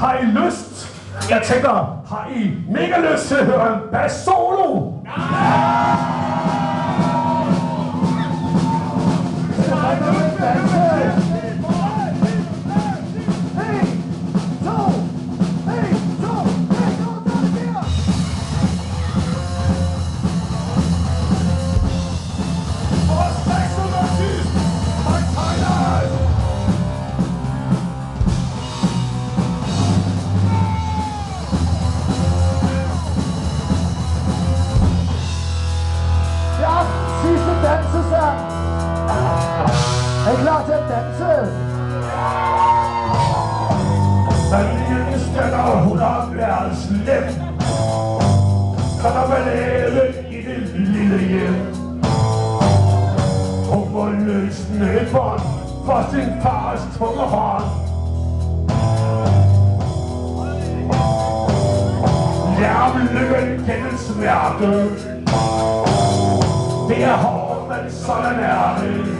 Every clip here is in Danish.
Har I lyst? Jeg tænker, har I mega lyst til at høre en bass solo? Ja! Kan der være i det lille hjem? Hun må løsne et bånd for sin fars tunge hånd. Lærm lykken gennem smerte. Det er hårdt, men sådan er det.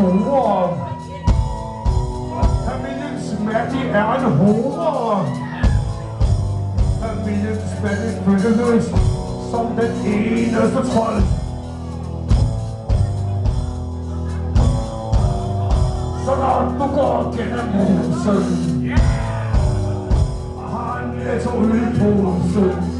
活，Families Matty and Homer. Families Matty Predators som den eneste trold. Så langt du går gennem huset, har han læser uden.